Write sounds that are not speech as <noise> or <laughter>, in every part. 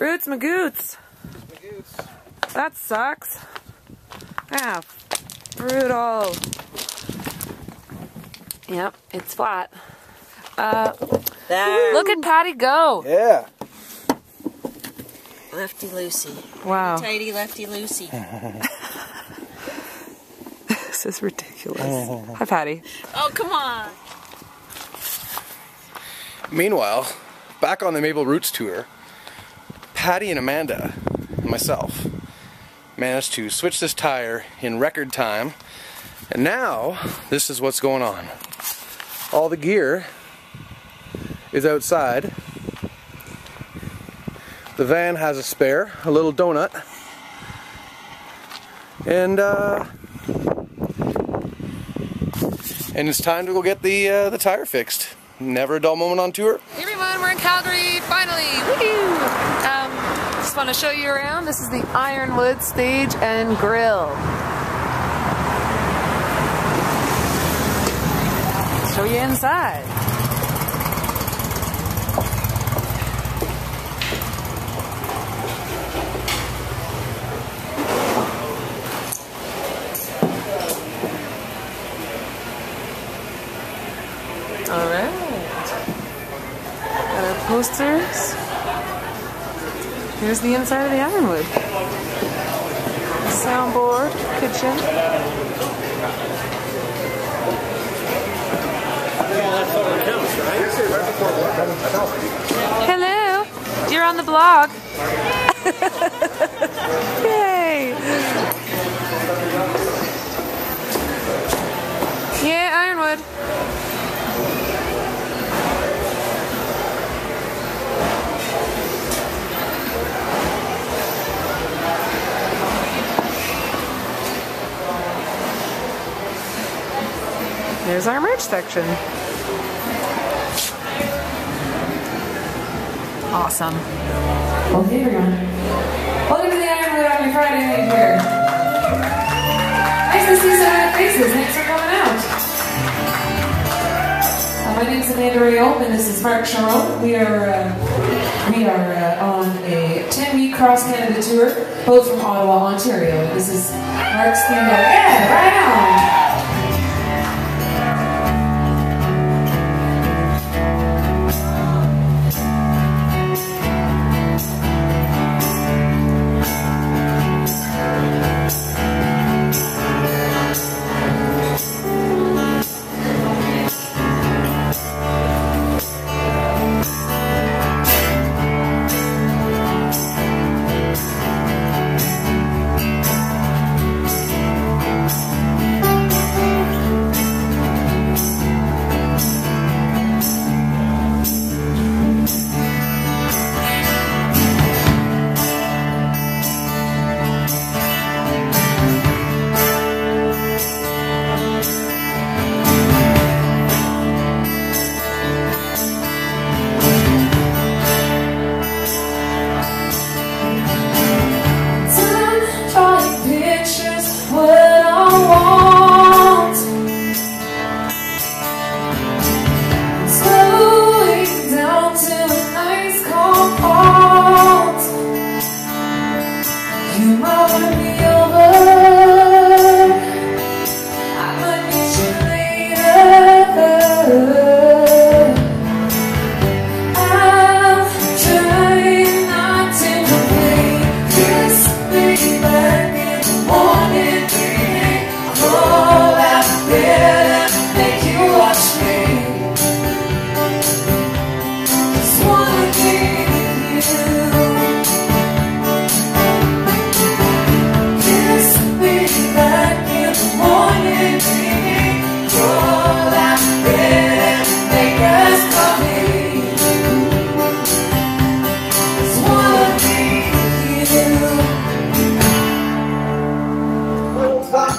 Roots Magoots. That sucks. Ah, brutal. Yep, it's flat. Uh, There. look at Patty go. Yeah. Lefty loosey. Wow, Tidy lefty loosey. <laughs> this is ridiculous. Hi, Patty. Oh, come on. Meanwhile, back on the Maple Roots tour, Patty and Amanda and myself managed to switch this tire in record time. And now, this is what's going on. All the gear is outside. The van has a spare, a little donut. And uh and it's time to go get the uh, the tire fixed. Never a dull moment on tour. Hey everyone, we're in Calgary, finally! Want to show you around. This is the Ironwood Stage and Grill. Show you inside. All right. Got our posters. Here's the inside of the Ironwood. Soundboard, kitchen. Hello, you're on the blog. <laughs> Yay! Yeah, Ironwood. Here's our merch section. Awesome. Well, hey everyone. Welcome to the Ironwood on your Friday night here. Nice to see so many faces. Thanks for coming out. Uh, my name's Amanda Rheaume, and this is Marc Charron. We are uh, we are uh, on a 10-week cross Canada tour, both from Ottawa, Ontario. This is Marc's uh, yeah, right on.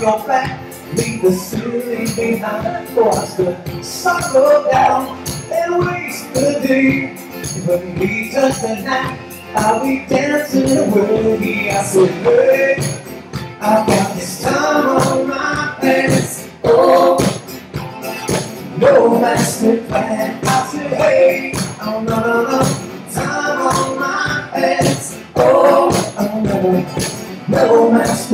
your back, leave the city behind us to settle down and waste the day. But we just the night, I'll be dancing away. I said, hey, I got this time on my hands. Oh, no master plan. I said, hey, oh no, no, no, time on my hands. Oh, oh no, no master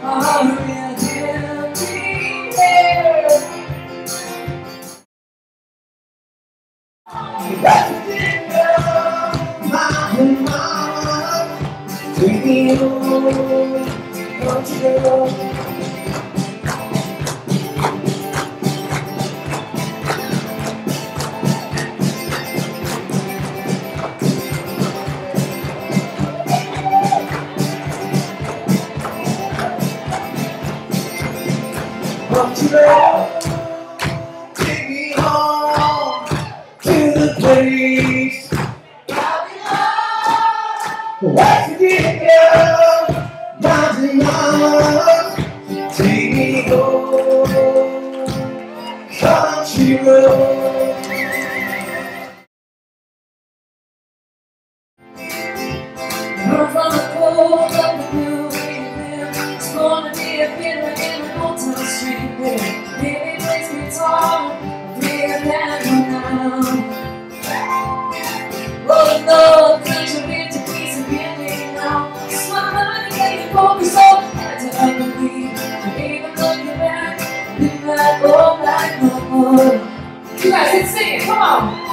Hallelujah. I'm. Take me home to the place I belong. Take me home, country road. Come on.